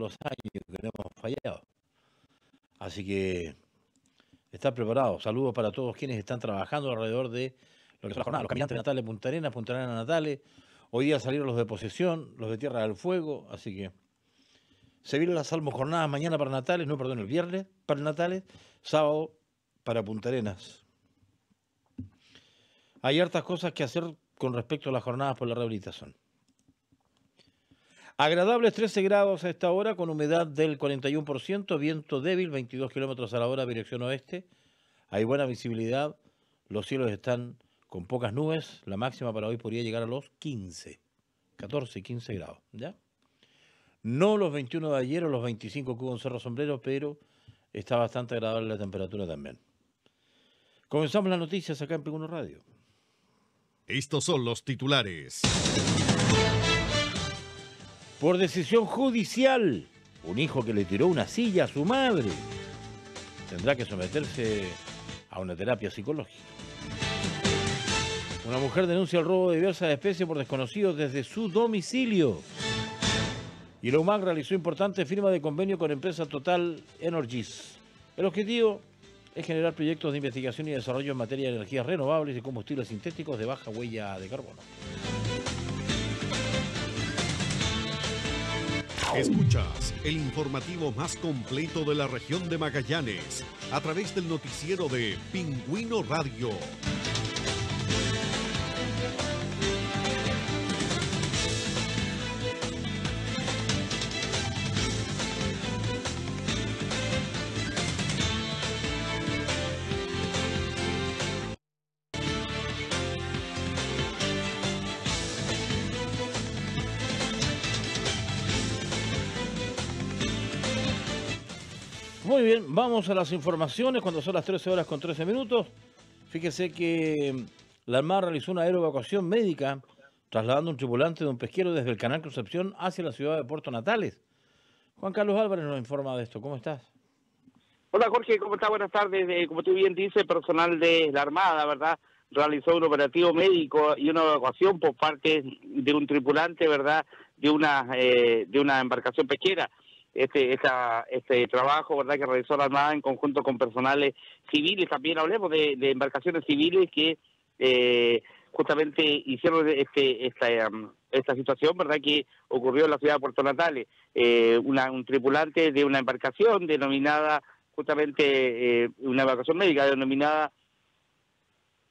los años que no hemos fallado. Así que está preparado. Saludos para todos quienes están trabajando alrededor de lo que son las jornadas, los caminantes natales Punta Arenas, Punta Arenas Natales. Hoy día salieron los de posesión, los de Tierra del Fuego, así que se vienen las salmos jornadas mañana para Natales, no, perdón, el viernes para Natales, sábado para Punta Arenas. Hay hartas cosas que hacer con respecto a las jornadas por la rehabilitación. Agradables 13 grados a esta hora con humedad del 41%, viento débil 22 kilómetros a la hora, dirección oeste. Hay buena visibilidad, los cielos están con pocas nubes, la máxima para hoy podría llegar a los 15, 14, 15 grados, ¿ya? No los 21 de ayer o los 25 que hubo en Cerro Sombrero, pero está bastante agradable la temperatura también. Comenzamos las noticias acá en Peguno Radio. Estos son los titulares. Por decisión judicial, un hijo que le tiró una silla a su madre tendrá que someterse a una terapia psicológica. Una mujer denuncia el robo de diversas especies por desconocidos desde su domicilio. Y la realizó importante firma de convenio con empresa Total Energies. El objetivo es generar proyectos de investigación y desarrollo en materia de energías renovables y combustibles sintéticos de baja huella de carbono. Escuchas el informativo más completo de la región de Magallanes a través del noticiero de Pingüino Radio. Muy bien, vamos a las informaciones cuando son las 13 horas con 13 minutos. Fíjese que mm, la Armada realizó una aeroevacuación médica trasladando un tripulante de un pesquero desde el canal Concepción hacia la ciudad de Puerto Natales. Juan Carlos Álvarez nos informa de esto. ¿Cómo estás? Hola Jorge, ¿cómo estás? Buenas tardes. Eh, como tú bien dices, personal de la Armada, ¿verdad? Realizó un operativo médico y una evacuación por parte de un tripulante, ¿verdad? De una, eh, de una embarcación pesquera este, esta, este trabajo verdad que realizó la Armada en conjunto con personales civiles, también hablemos de, embarcaciones civiles que eh, justamente hicieron este, esta, um, esta situación verdad que ocurrió en la ciudad de Puerto Natales, eh, una, un tripulante de una embarcación denominada justamente eh, una embarcación médica denominada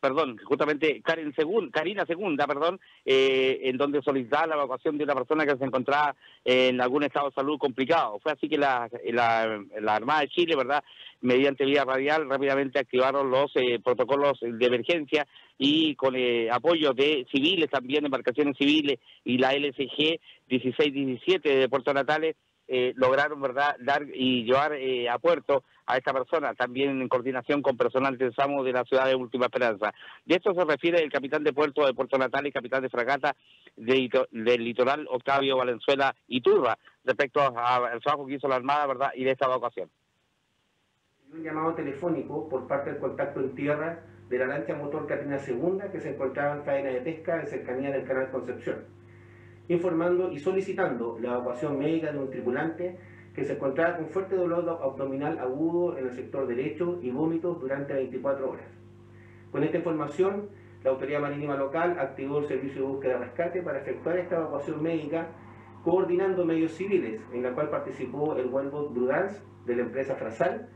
perdón, justamente Karen Segunda, Karina Segunda, perdón, eh, en donde solicitaba la evacuación de una persona que se encontraba en algún estado de salud complicado. Fue así que la, la, Armada de Chile, ¿verdad?, mediante vía radial, rápidamente activaron los eh, protocolos de emergencia y con eh, apoyo de civiles, también embarcaciones civiles y la LSG 1617 de Puerto Natales, eh, lograron verdad dar y llevar eh, a puerto a esta persona, también en coordinación con personal de SAMO de la ciudad de Última Esperanza. De esto se refiere el capitán de puerto de Puerto Natal y capitán de fragata del litoral Octavio Valenzuela Iturra, respecto al trabajo que hizo la Armada verdad y de esta evacuación. Un llamado telefónico por parte del contacto en tierra de la lancha motor Catina Segunda que se encontraba en faena de pesca en cercanía del canal Concepción informando y solicitando la evacuación médica de un tripulante que se encontraba con fuerte dolor abdominal agudo en el sector derecho y vómitos durante 24 horas. Con esta información, la Autoridad Marítima Local activó el servicio de búsqueda y rescate para efectuar esta evacuación médica coordinando medios civiles, en la cual participó el Wellboat Brudance de la empresa Frasal,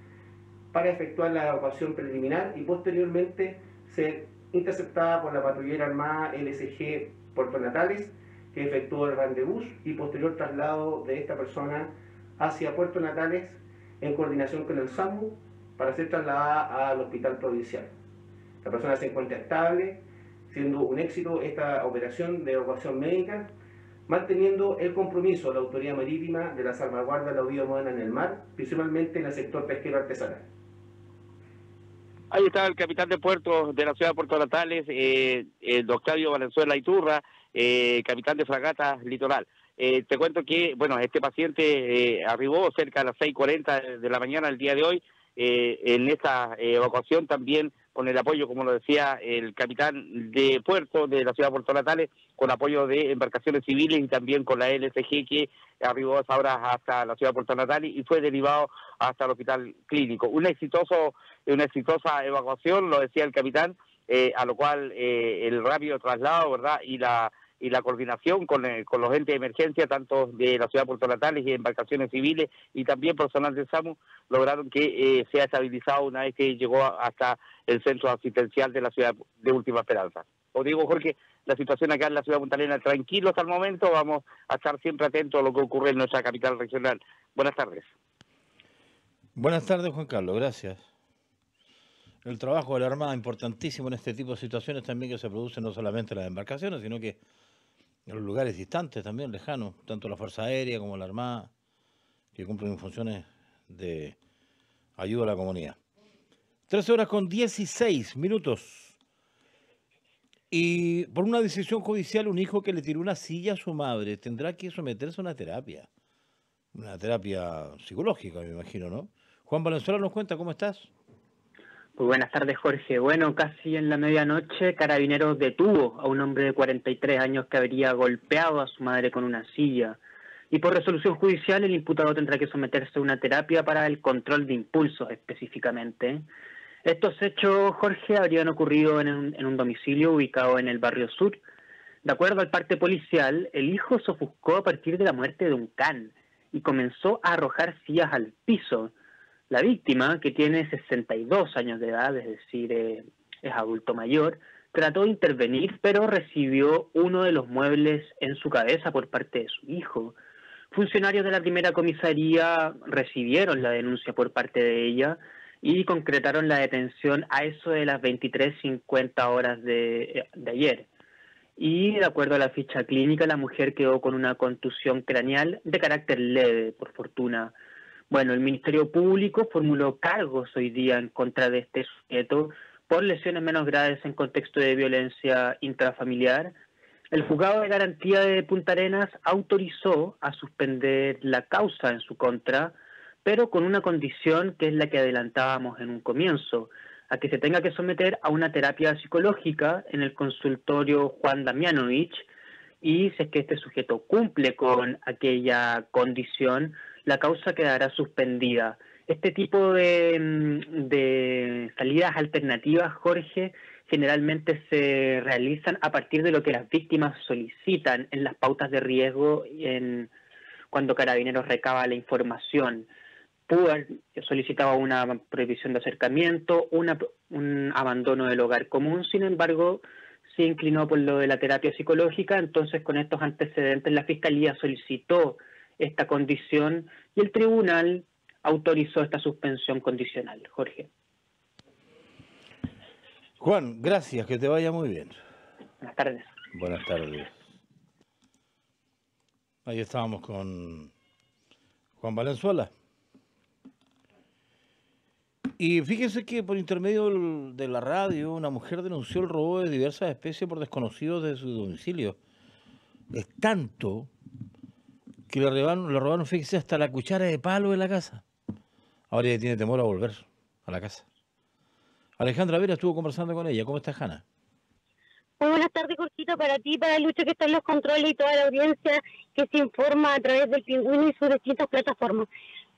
para efectuar la evacuación preliminar y posteriormente ser interceptada por la patrullera armada LSG Puerto Natales, que efectuó el rendezvous y posterior traslado de esta persona hacia Puerto Natales en coordinación con el SAMU para ser trasladada al hospital provincial. La persona se encuentra estable, siendo un éxito esta operación de evacuación médica, manteniendo el compromiso de la autoridad marítima de la salvaguarda de la vida moderna en el mar, principalmente en el sector pesquero artesanal. Ahí está el capitán de puerto de la ciudad de Puerto Natales, eh, el Octavio Valenzuela Iturra, eh, capitán de fragata litoral. Eh, te cuento que, bueno, este paciente eh, arribó cerca de las 6.40 de la mañana el día de hoy. en esta evacuación también con el apoyo, como lo decía el capitán de puerto de la ciudad de Puerto Natales, con apoyo de embarcaciones civiles y también con la LSG que arribó a esa hora hasta la ciudad de Puerto Natales y fue derivado hasta el hospital clínico. Un exitoso, una exitosa evacuación, lo decía el capitán, eh, a lo cual eh, el rápido traslado, ¿verdad? Y la y la coordinación con, eh, con los entes de emergencia, tanto de la ciudad de Puerto Natales y embarcaciones civiles y también personal de SAMU, lograron que eh, sea estabilizado una vez que llegó hasta el centro asistencial de la ciudad de Última Esperanza. Os digo, Jorge, la situación acá en la ciudad de Punta Arenas tranquilo hasta el momento, vamos a estar siempre atentos a lo que ocurre en nuestra capital regional. Buenas tardes. Buenas tardes, Juan Carlos, gracias. El trabajo de la Armada importantísimo en este tipo de situaciones también que se producen no solamente en las embarcaciones, sino que en los lugares distantes también, lejanos, tanto la Fuerza Aérea como la Armada, que cumplen funciones de ayuda a la comunidad. 13 horas con 16 minutos. Y por una decisión judicial, un hijo que le tiró una silla a su madre tendrá que someterse a una terapia. Una terapia psicológica, me imagino, ¿no? Juan Valenzuela nos cuenta, ¿cómo estás? Muy buenas tardes, Jorge. Bueno, casi en la medianoche, Carabineros detuvo a un hombre de 43 años que habría golpeado a su madre con una silla. Y por resolución judicial, el imputado tendrá que someterse a una terapia para el control de impulsos específicamente. Estos hechos, Jorge, habrían ocurrido en un, en un domicilio ubicado en el barrio sur. De acuerdo al parte policial, el hijo se ofuscó a partir de la muerte de un can y comenzó a arrojar sillas al piso la víctima, que tiene 62 años de edad, es decir, eh, es adulto mayor, trató de intervenir, pero recibió uno de los muebles en su cabeza por parte de su hijo. Funcionarios de la primera comisaría recibieron la denuncia por parte de ella y concretaron la detención a eso de las 23.50 horas de, de ayer. Y de acuerdo a la ficha clínica, la mujer quedó con una contusión craneal de carácter leve, por fortuna. Bueno, el Ministerio Público formuló cargos hoy día en contra de este sujeto por lesiones menos graves en contexto de violencia intrafamiliar. El juzgado de garantía de Punta Arenas autorizó a suspender la causa en su contra, pero con una condición que es la que adelantábamos en un comienzo, a que se tenga que someter a una terapia psicológica en el consultorio Juan Damianovich y si es que este sujeto cumple con aquella condición, la causa quedará suspendida. Este tipo de, mm, de salidas alternativas, Jorge, generalmente se realizan a partir de lo que las víctimas solicitan en las pautas de riesgo en, cuando Carabineros recaba la información. Pudo solicitaba una prohibición de acercamiento, una, un abandono del hogar común, sin embargo, se inclinó por lo de la terapia psicológica, entonces con estos antecedentes la Fiscalía solicitó esta condición y el tribunal autorizó esta suspensión condicional. Jorge. Juan, gracias, que te vaya muy bien. Buenas tardes. Buenas tardes. Ahí estábamos con Juan Valenzuela. Y fíjese que por intermedio de la radio, una mujer denunció el robo de diversas especies por desconocidos de su domicilio. Es tanto que le robaron, le robaron, fíjese, hasta la cuchara de palo de la casa. Ahora ella tiene temor a volver a la casa. Alejandra Vera estuvo conversando con ella. ¿Cómo estás, Hanna? Muy buenas tardes, Jorgito, para ti, para Lucho, que está en los controles y toda la audiencia que se informa a través del pingüino y sus distintas plataformas.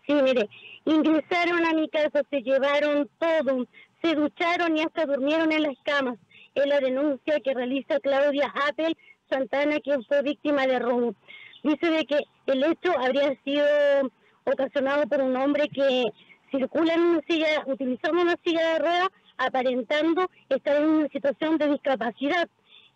Sí, mire, ingresaron a mi casa, se llevaron todo, se ducharon y hasta durmieron en las camas. Es la denuncia que realiza Claudia Apple Santana, quien fue víctima de robo dice de que el hecho habría sido ocasionado por un hombre que circula en una silla, utilizando una silla de ruedas, aparentando estar en una situación de discapacidad.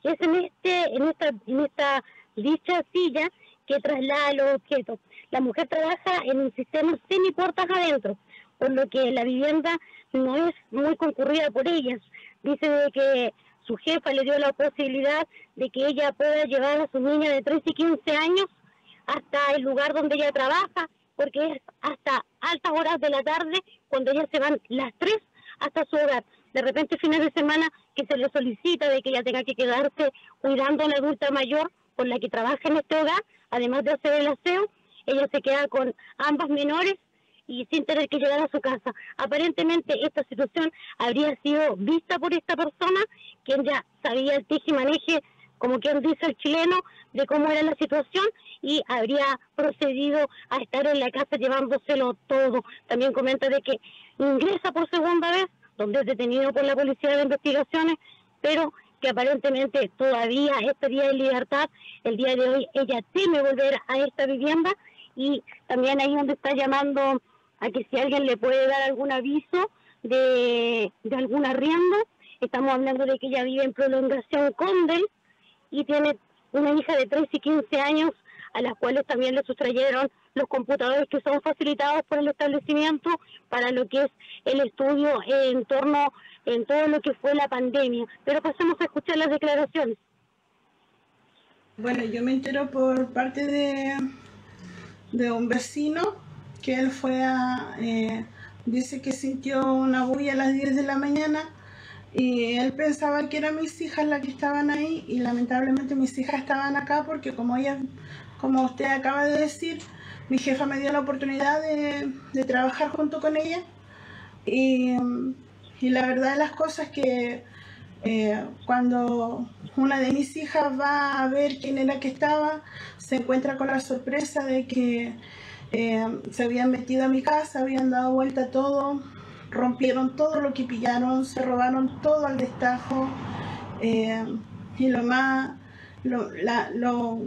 Es en este, en esta, en esta dicha silla que traslada los objetos. La mujer trabaja en un sistema semi-puertas adentro, por lo que la vivienda no es muy concurrida por ellas. Dice de que su jefa le dio la posibilidad de que ella pueda llevar a su niña de 13 y 15 años hasta el lugar donde ella trabaja, porque es hasta altas horas de la tarde cuando ellas se van las tres hasta su hogar. De repente, fines de semana que se le solicita de que ella tenga que quedarse cuidando a la adulta mayor con la que trabaja en este hogar, además de hacer el aseo, ella se queda con ambas menores y sin tener que llegar a su casa. Aparentemente esta situación habría sido vista por esta persona, quien ya sabía el tije y maneje, como quien dice el chileno, de cómo era la situación y habría procedido a estar en la casa llevándoselo todo. También comenta de que ingresa por segunda vez, donde es detenido por la Policía de Investigaciones, pero que aparentemente todavía estaría en libertad. El día de hoy ella teme volver a esta vivienda y también ahí donde está llamando a que si alguien le puede dar algún aviso de, de algún arriendo. Estamos hablando de que ella vive en prolongación Condel y tiene una hija de 13 y 15 años a las cuales también le sustrayeron los computadores que son facilitados por el establecimiento para lo que es el estudio en torno en todo lo que fue la pandemia. Pero pasemos a escuchar las declaraciones. Bueno, yo me entero por parte de, de un vecino que él fue a... Eh, dice que sintió una bulla a las 10 de la mañana y él pensaba que eran mis hijas las que estaban ahí y lamentablemente mis hijas estaban acá porque como ella, como usted acaba de decir, mi jefa me dio la oportunidad de, de trabajar junto con ella y y la verdad de las cosas es que eh, cuando una de mis hijas va a ver quién era que estaba, se encuentra con la sorpresa de que eh, se habían metido a mi casa, habían dado vuelta todo, rompieron todo lo que pillaron, se robaron todo al destajo. Eh, y lo más, lo, lo,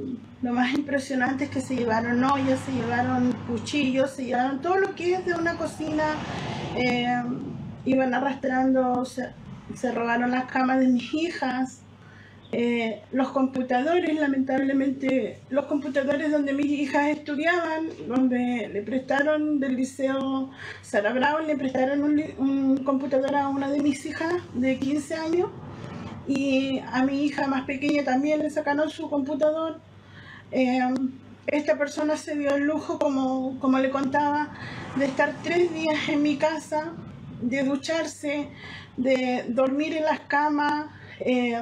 más impresionante es que se llevaron ollas, se llevaron cuchillos, se llevaron todo lo que es de una cocina iban arrastrando, se, robaron las camas de mis hijas, eh, los computadores, lamentablemente, los computadores donde mis hijas estudiaban, donde le prestaron del liceo Sara Brown, le prestaron un, computador a una de mis hijas de 15 años y a mi hija más pequeña también le sacaron su computador. Eh, esta persona se dio el lujo, como, como le contaba, de estar tres días en mi casa de ducharse, de dormir en las camas, eh,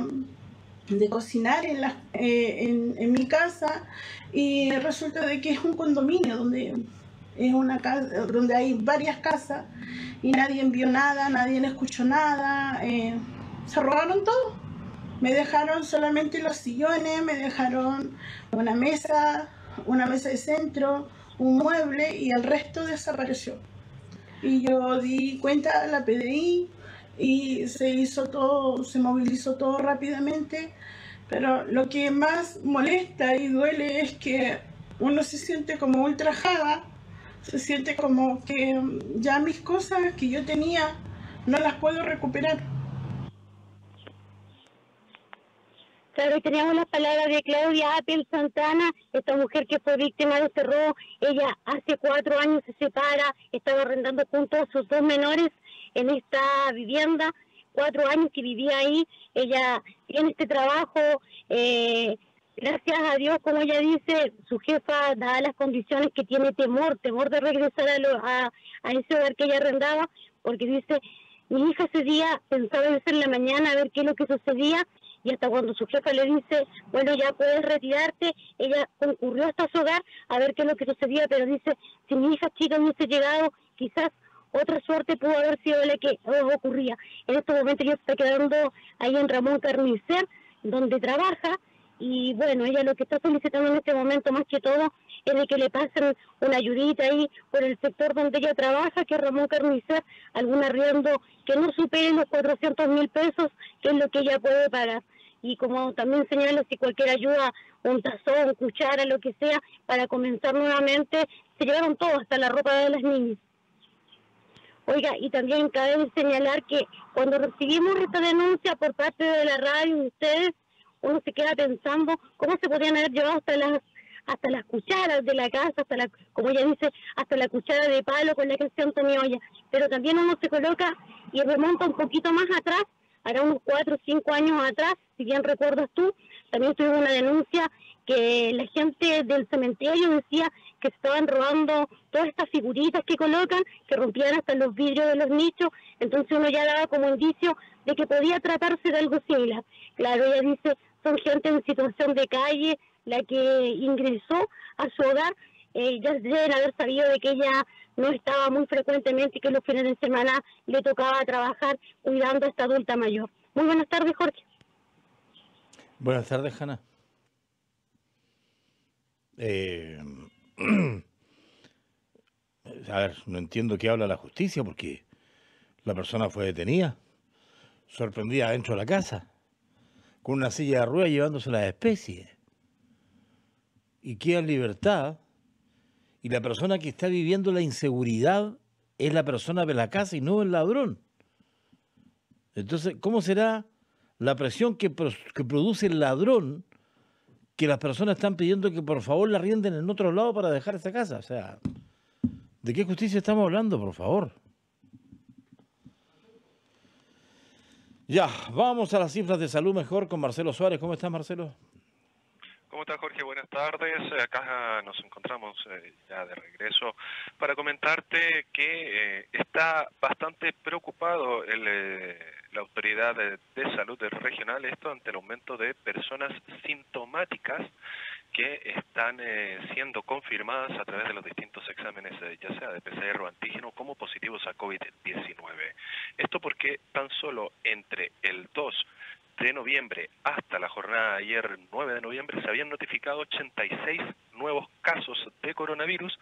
de cocinar en, la, eh, en, mi casa y resulta de que es un condominio donde es una casa donde hay varias casas y nadie envió nada, nadie escuchó nada, eh, se robaron todo. Me dejaron solamente los sillones, me dejaron una mesa, una mesa de centro, un mueble y el resto desapareció y yo di cuenta a la PDI y se hizo todo, se movilizó todo rápidamente, pero lo que más molesta y duele es que uno se siente como ultrajada, se siente como que ya mis cosas que yo tenía no las puedo recuperar. Claro, teníamos las palabras de Claudia Apple Santana, esta mujer que fue víctima de este robo. Ella hace cuatro años se separa, estaba arrendando junto a sus dos menores en esta vivienda, cuatro años que vivía ahí. Ella tiene este trabajo, eh, gracias a Dios, como ella dice, su jefa da las condiciones que tiene temor, temor de regresar a, a, ese hogar que ella arrendaba, porque dice, mi hija ese día pensaba irse en la mañana a ver qué es lo que sucedía y hasta cuando su jefa le dice, bueno, ya puedes retirarte, ella concurrió hasta su hogar a ver qué es lo que sucedía, pero dice, si mi hija chica hubiese llegado, quizás otra suerte pudo haber sido la que ocurría. En este momento ella está quedando ahí en Ramón Carnicer, donde trabaja, y bueno, ella lo que está solicitando en este momento más que todo es de que le pasen una ayudita ahí por el sector donde ella trabaja, que Ramón Carnicer, algún arriendo que no supere los 400 mil pesos, que es lo que ella puede pagar y como también señalo, si cualquier ayuda, un tazón, cuchara, lo que sea, para comenzar nuevamente, se llevaron todo, hasta la ropa de las niñas. Oiga, y también cabe señalar que cuando recibimos esta denuncia por parte de la radio ustedes, uno se queda pensando cómo se podían haber llevado hasta las hasta las cucharas de la casa, hasta la, como ella dice, hasta la cuchara de palo con la que se Antonio Olla. Pero también uno se coloca y remonta un poquito más atrás hará unos cuatro o cinco años atrás, si bien recuerdas tú, también tuve una denuncia que la gente del cementerio decía que estaban robando todas estas figuritas que colocan, que rompían hasta los vidrios de los nichos, entonces uno ya daba como indicio de que podía tratarse de algo similar. Claro, ella dice, son gente en situación de calle la que ingresó a su hogar eh, ya deben haber sabido de que ella no estaba muy frecuentemente y que los fines de semana le tocaba trabajar cuidando a esta adulta mayor. Muy buenas tardes, Jorge. Buenas tardes, Hanna. Eh, a ver, no entiendo qué habla la justicia porque la persona fue detenida, sorprendida dentro de la casa, con una silla de ruedas llevándose las especies. Y queda en libertad. Y la persona que está viviendo la inseguridad es la persona de la casa y no el ladrón. Entonces, ¿cómo será la presión que, que produce el ladrón que las personas están pidiendo que por favor la rienden en otro lado para dejar esa casa? O sea, ¿de qué justicia estamos hablando, por favor? Ya, vamos a las cifras de salud mejor con Marcelo Suárez. ¿Cómo estás, Marcelo? ¿Cómo estás, Jorge? Buenas tardes. Acá nos encontramos eh, ya de regreso para comentarte que eh, está bastante preocupado el, eh, la autoridad de, salud regional esto ante el aumento de personas sintomáticas que están eh, siendo confirmadas a través de los distintos exámenes, eh, ya sea de PCR o antígeno, como positivos a COVID-19. Esto porque tan solo entre el 2 de noviembre hasta la jornada de ayer 9 de noviembre se habían notificado 86 nuevos casos de coronavirus,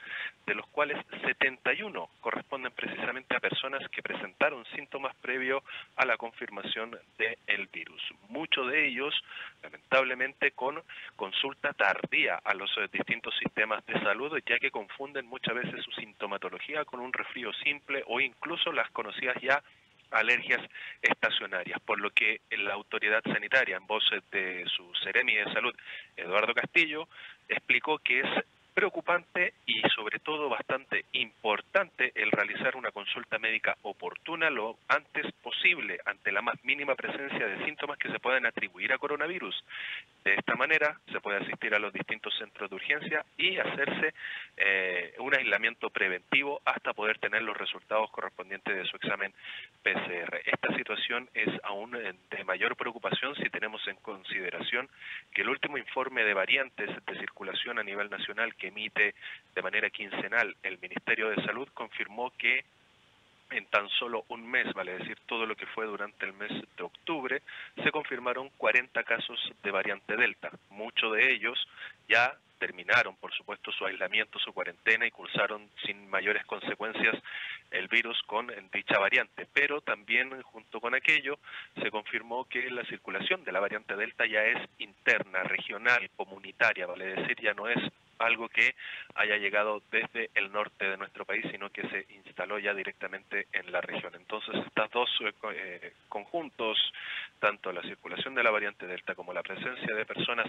de los cuales 71 corresponden precisamente a personas que presentaron síntomas previo a la confirmación del virus. Muchos de ellos, lamentablemente, con consulta tardía a los distintos sistemas de salud, ya que confunden muchas veces su sintomatología con un resfrío simple o incluso las conocidas ya alergias estacionarias, por lo que la autoridad sanitaria, en voz de su Seremi de Salud, Eduardo Castillo, explicó que es preocupante y sobre todo bastante importante el realizar una consulta médica oportuna lo antes posible ante la más mínima presencia de síntomas que se puedan atribuir a coronavirus. De esta manera se puede asistir a los distintos centros de urgencia y hacerse eh, un aislamiento preventivo hasta poder tener los resultados correspondientes de su examen PCR. Esta situación es aún eh, de mayor preocupación si tenemos en consideración que el último informe de variantes de circulación a nivel nacional que emite de manera quincenal el Ministerio de Salud confirmó que en tan solo un mes, vale decir todo lo que fue durante el mes de octubre, se confirmaron 40 casos de variante Delta. Muchos de ellos ya terminaron, por supuesto, su aislamiento, su cuarentena y cursaron sin mayores consecuencias el virus con dicha variante. Pero también, junto con aquello, se confirmó que la circulación de la variante Delta ya es interna, regional, comunitaria, vale decir, ya no es algo que haya llegado desde el norte de nuestro país, sino que se instaló ya directamente en la región. Entonces, estos dos eh, eh, conjuntos, tanto la circulación de la variante Delta como la presencia de personas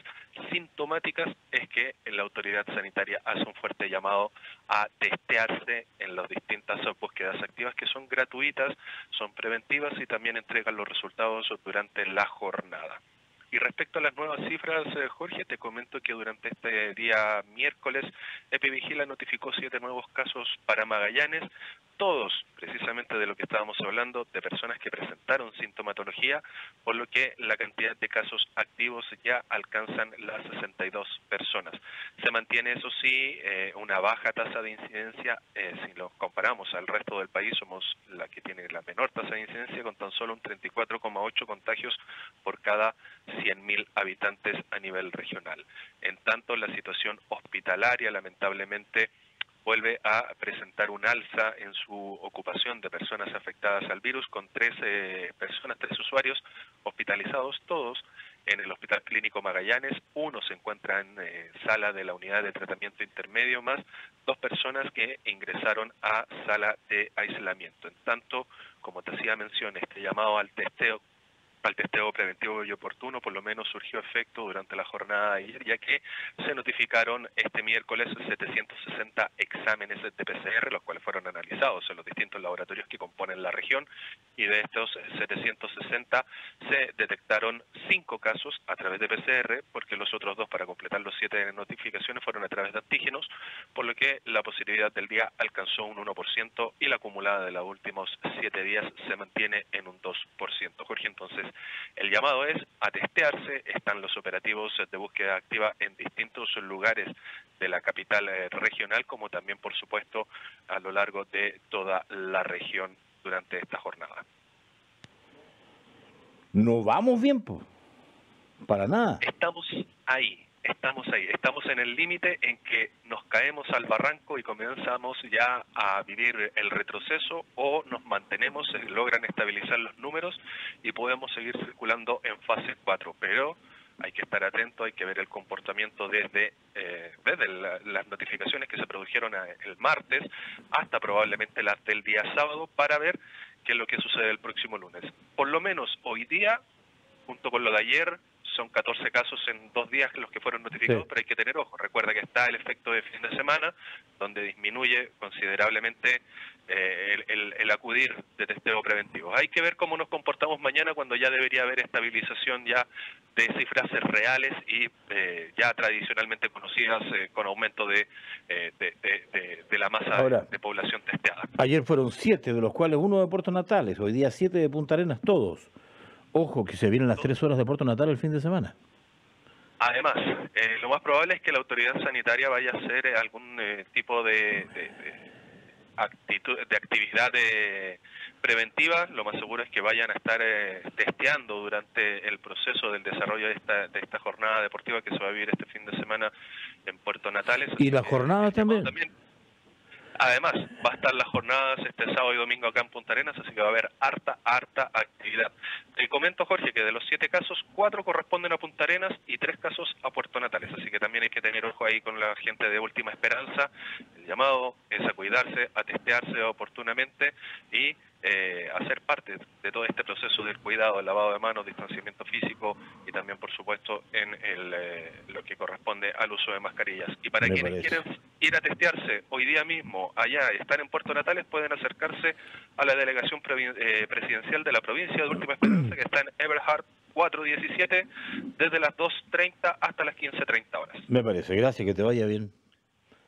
sintomáticas, es que la autoridad sanitaria hace un fuerte llamado a testearse en las distintas búsquedas activas que son gratuitas, son preventivas y también entregan los resultados durante la jornada. Y respecto a las nuevas cifras, eh, Jorge, te comento que durante este día miércoles, Epivigila notificó siete nuevos casos para Magallanes, todos precisamente de lo que estábamos hablando, de personas que presentaron sintomatología, por lo que la cantidad de casos activos ya alcanzan las 62 personas. Se mantiene, eso sí, eh, una baja tasa de incidencia, eh, si lo comparamos al resto del país, somos la que tiene la menor tasa de incidencia, con tan solo un 34,8 contagios por cada 100.000 habitantes a nivel regional. En tanto, la situación hospitalaria, lamentablemente, vuelve a presentar un alza en su ocupación de personas afectadas al virus con tres personas, tres usuarios hospitalizados, todos en el Hospital Clínico Magallanes, uno se encuentra en eh, sala de la unidad de tratamiento intermedio, más dos personas que ingresaron a sala de aislamiento. En tanto, como te hacía mención, este llamado al testeo al testeo preventivo y oportuno, por lo menos surgió efecto durante la jornada de ayer, ya que se notificaron este miércoles 760 exámenes de PCR, los cuales fueron analizados en los distintos laboratorios que componen la región, y de estos 760 se detectaron cinco casos a través de PCR, porque los otros dos, para completar los siete notificaciones, fueron a través de antígenos, por lo que la positividad del día alcanzó un 1% y la acumulada de los últimos siete días se mantiene en un 2%. Jorge, entonces, El llamado es a testearse, están los operativos de búsqueda activa en distintos lugares de la capital eh, regional, como también, por supuesto, a lo largo de toda la región durante esta jornada. No vamos bien, pues. Para nada. Estamos ahí, estamos ahí, estamos en el límite en que nos caemos al barranco y comenzamos ya a vivir el retroceso o nos mantenemos, logran estabilizar los números y podemos seguir circulando en fase 4, pero hay que estar atento, hay que ver el comportamiento desde, eh, desde las notificaciones que se produjeron el martes hasta probablemente las del día sábado para ver qué es lo que sucede el próximo lunes. Por lo menos hoy día, junto con lo de ayer, son 14 casos en dos días los que fueron notificados, pero hay que tener ojo. Recuerda que está el efecto de fin de semana, donde disminuye considerablemente eh, el, acudir de testeo preventivo. Hay que ver cómo nos comportamos mañana cuando ya debería haber estabilización ya de cifras reales y eh, ya tradicionalmente conocidas eh, con aumento de, de, la masa de población testeada. Ayer fueron siete, de los cuales uno de Puerto Natales, hoy día siete de Punta Arenas, todos. Ojo, que se vienen las tres horas de Puerto Natal el fin de semana. Además, eh, lo más probable es que la autoridad sanitaria vaya a hacer eh, algún eh, tipo de, actitud, de actividad preventiva. Lo más seguro es que vayan a estar testeando durante el proceso del desarrollo de esta, de esta jornada deportiva que se va a vivir este fin de semana en Puerto Natales. ¿Y la jornada también? Además, va a estar las jornadas este sábado y domingo acá en Punta Arenas, así que va a haber harta, harta actividad. Te comento, Jorge, que de los siete casos, cuatro corresponden a Punta Arenas y tres casos a Puerto Natales, así que también hay que tener ojo ahí con la gente de Última Esperanza. El llamado es a cuidarse, a testearse oportunamente y eh, hacer parte de todo este proceso del cuidado, el lavado de manos, distanciamiento físico y también, por supuesto, en el, eh, lo que corresponde al uso de mascarillas. Y para quienes quieren ir a testearse hoy día mismo allá y están en Puerto Natales, pueden acercarse a la delegación eh, presidencial de la provincia de Última Esperanza, que está en Everhard 417, desde las 2.30 hasta las 15.30 horas. Me parece, gracias, que te vaya bien.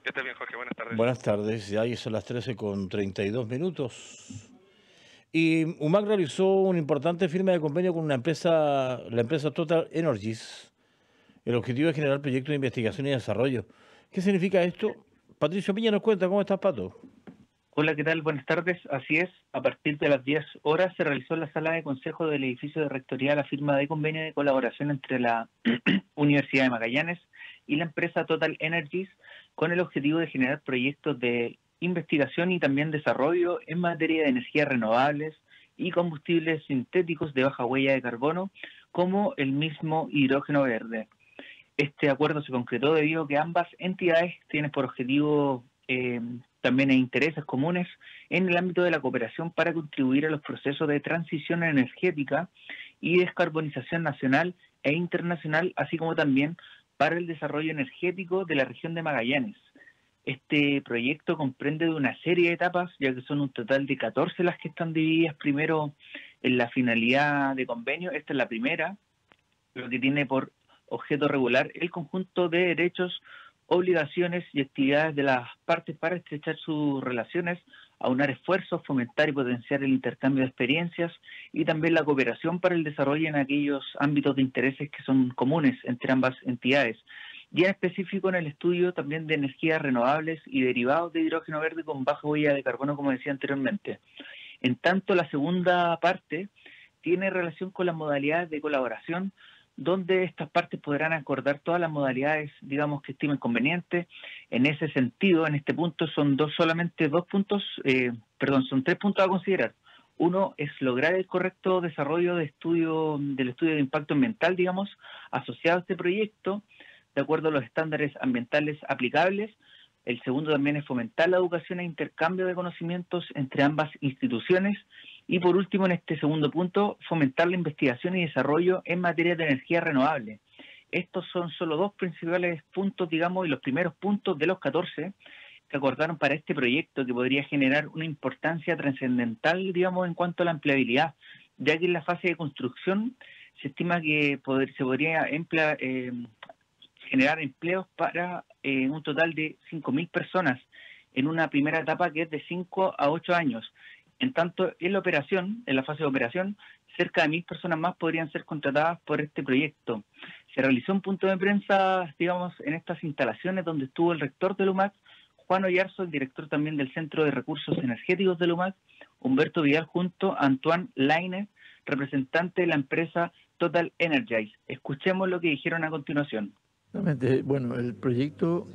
Que estés bien, Jorge, buenas tardes. Buenas tardes, ya son las 13 con 32 minutos. Y UMAC realizó una importante firma de convenio con una empresa, la empresa Total Energies. El objetivo es generar proyectos de investigación y desarrollo. ¿Qué significa esto? Patricio Piña nos cuenta, ¿cómo estás, Pato? Hola, ¿qué tal? Buenas tardes. Así es, a partir de las 10 horas se realizó en la sala de consejo del edificio de rectoría la firma de convenio de colaboración entre la Universidad de Magallanes y la empresa Total Energies con el objetivo de generar proyectos de investigación y también desarrollo en materia de energías renovables y combustibles sintéticos de baja huella de carbono, como el mismo hidrógeno verde. Este acuerdo se concretó debido a que ambas entidades tienen por objetivo eh, también intereses comunes en el ámbito de la cooperación para contribuir a los procesos de transición energética y descarbonización nacional e internacional, así como también para el desarrollo energético de la región de Magallanes. Este proyecto comprende de una serie de etapas, ya que son un total de 14 las que están divididas primero en la finalidad de convenio. Esta es la primera, lo que tiene por objeto regular el conjunto de derechos, obligaciones y actividades de las partes para estrechar sus relaciones, aunar esfuerzos, fomentar y potenciar el intercambio de experiencias y también la cooperación para el desarrollo en aquellos ámbitos de intereses que son comunes entre ambas entidades y en específico en el estudio también de energías renovables y derivados de hidrógeno verde con baja huella de carbono, como decía anteriormente. En tanto, la segunda parte tiene relación con las modalidades de colaboración, donde estas partes podrán acordar todas las modalidades, digamos, que estimen convenientes. En ese sentido, en este punto son dos solamente dos puntos, eh, perdón, son tres puntos a considerar. Uno es lograr el correcto desarrollo de estudio, del estudio de impacto ambiental, digamos, asociado a este proyecto, de acuerdo a los estándares ambientales aplicables. El segundo también es fomentar la educación e intercambio de conocimientos entre ambas instituciones. Y por último, en este segundo punto, fomentar la investigación y desarrollo en materia de energía renovable. Estos son solo dos principales puntos, digamos, y los primeros puntos de los 14 que acordaron para este proyecto que podría generar una importancia trascendental, digamos, en cuanto a la empleabilidad, ya que en la fase de construcción se estima que se podría emplear, eh, generar empleos para eh, un total de 5.000 personas en una primera etapa que es de 5 a 8 años. En tanto, en la operación, en la fase de operación, cerca de mil personas más podrían ser contratadas por este proyecto. Se realizó un punto de prensa, digamos, en estas instalaciones donde estuvo el rector del UMAC, Juan Oyarzo, el director también del Centro de Recursos Energéticos del UMAC, Humberto Vidal junto a Antoine Laine, representante de la empresa Total Energize. Escuchemos lo que dijeron a continuación. Bueno, el proyecto,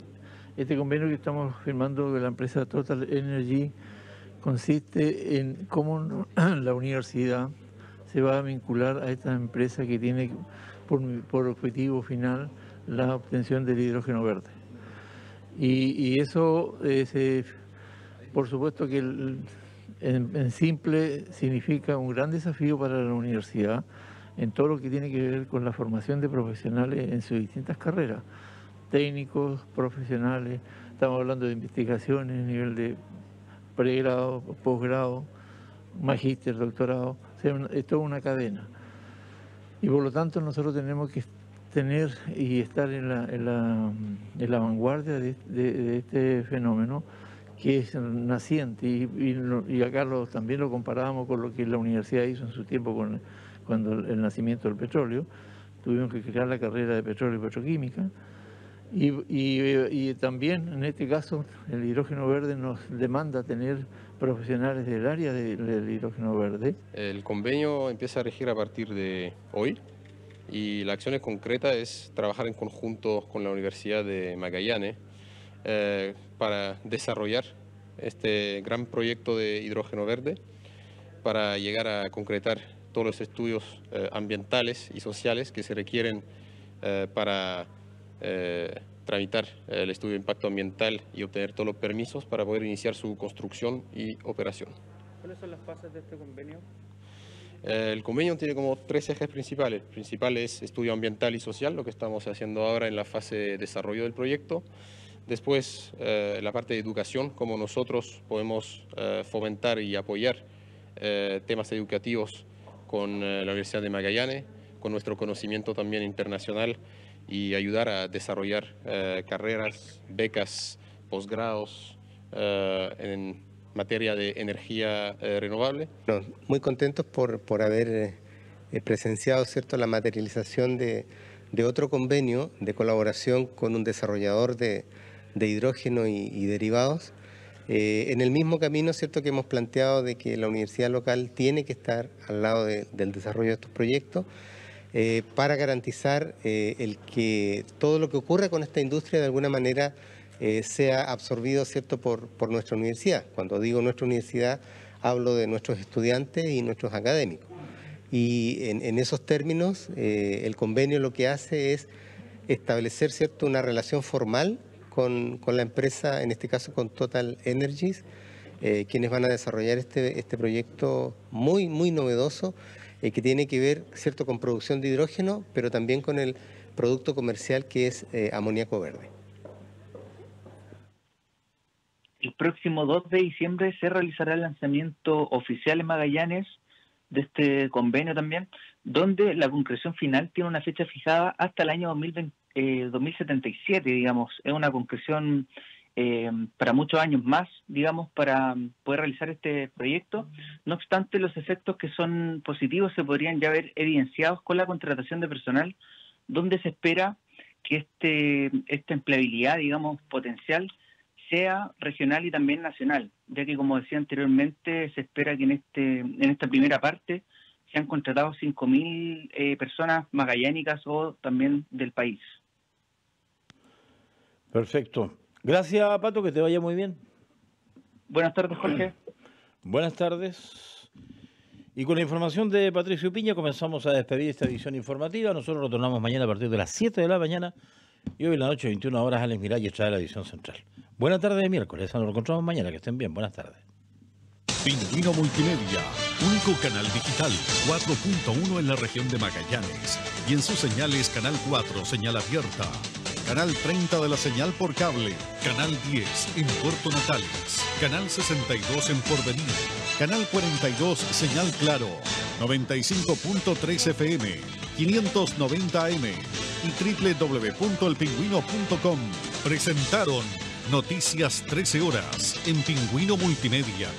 este convenio que estamos firmando de la empresa Total Energy consiste en cómo la universidad se va a vincular a esta empresa que tiene por, objetivo final la obtención del hidrógeno verde. Y, eso, eh, por supuesto que en, simple significa un gran desafío para la universidad en todo lo que tiene que ver con la formación de profesionales en sus distintas carreras, técnicos, profesionales, estamos hablando de investigaciones, nivel de pregrado, posgrado, magíster, doctorado, es toda una cadena. Y por lo tanto nosotros tenemos que tener y estar en la, vanguardia de, este fenómeno que es naciente y, y, acá también lo comparábamos con lo que la universidad hizo en su tiempo con cuando el nacimiento del petróleo, tuvimos que crear la carrera de petróleo y petroquímica y, también en este caso el hidrógeno verde nos demanda tener profesionales del área del hidrógeno verde. El convenio empieza a regir a partir de hoy y la acción concreta es trabajar en conjunto con la Universidad de Magallanes eh, para desarrollar este gran proyecto de hidrógeno verde para llegar a concretar todos los estudios eh, ambientales y sociales que se requieren eh, para tramitar el estudio de impacto ambiental y obtener todos los permisos para poder iniciar su construcción y operación. ¿Cuáles son las fases de este convenio? Eh, el convenio tiene como tres ejes principales. El principal es estudio ambiental y social, lo que estamos haciendo ahora en la fase de desarrollo del proyecto. Después, eh, la parte de educación, cómo nosotros podemos eh, fomentar y apoyar temas educativos con la Universidad de Magallanes, con nuestro conocimiento también internacional y ayudar a desarrollar eh, carreras, becas, posgrados eh, en materia de energía eh, renovable. muy contentos por, por haber presenciado ¿cierto? la materialización de, de, otro convenio de colaboración con un desarrollador de, de hidrógeno y, derivados. En el mismo camino cierto que hemos planteado de que la universidad local tiene que estar al lado del desarrollo de estos proyectos eh, para garantizar eh, el que todo lo que ocurra con esta industria de alguna manera eh, sea absorbido ¿cierto? Por, por nuestra universidad. Cuando digo nuestra universidad, hablo de nuestros estudiantes y nuestros académicos. Y en, esos términos, el convenio lo que hace es establecer ¿cierto? una relación formal con, la empresa, en este caso con Total Energies, quienes van a desarrollar este, este proyecto muy, muy novedoso eh, que tiene que ver cierto con producción de hidrógeno, pero también con el producto comercial que es eh, amoníaco verde. El próximo 2 de diciembre se realizará el lanzamiento oficial en Magallanes de este convenio también, donde la concreción final tiene una fecha fijada hasta el año 2077, eh, digamos. Es una concreción eh, para muchos años más, digamos, para poder realizar este proyecto. No obstante, los efectos que son positivos se podrían ya ver evidenciados con la contratación de personal, donde se espera que este, esta empleabilidad, digamos, potencial sea regional y también nacional, ya que como decía anteriormente, se espera que en, este, en esta primera parte se han contratado 5.000 eh, personas magallánicas o también del país. Perfecto. Gracias, Pato, que te vaya muy bien. Buenas tardes, Jorge. Buenas tardes. Y con la información de Patricio Piña comenzamos a despedir esta edición informativa. Nosotros retornamos mañana a partir de las 7 de la mañana y hoy en la noche, 21 horas, Alex Miralles trae la edición central. Buenas tardes de miércoles. Nos encontramos mañana. Que estén bien. Buenas tardes. Pingüino Multimedia, único canal digital 4.1 en la región de Magallanes y en sus señales Canal 4, señal abierta Canal 30 de la señal por cable, Canal 10 en Puerto Natales, Canal 62 en Porvenir, Canal 42 señal claro, 95.3 FM, 590 AM y www.elpingüino.com presentaron Noticias 13 horas en Pingüino Multimedia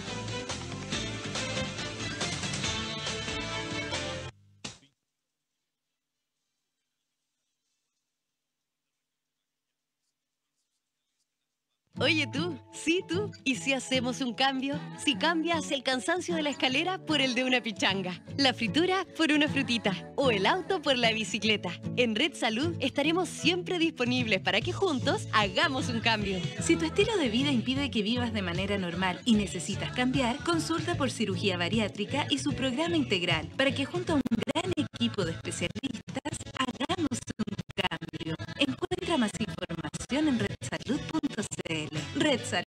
Oye tú, sí tú, ¿y si hacemos un cambio? Si cambias el cansancio de la escalera por el de una pichanga, la fritura por una frutita o el auto por la bicicleta. En Red Salud estaremos siempre disponibles para que juntos hagamos un cambio. Si tu estilo de vida impide que vivas de manera normal y necesitas cambiar, consulta por cirugía bariátrica y su programa integral para que junto a un gran equipo de especialistas hagamos un cambio. Encuentra más información en redsalud.com. рыцарь.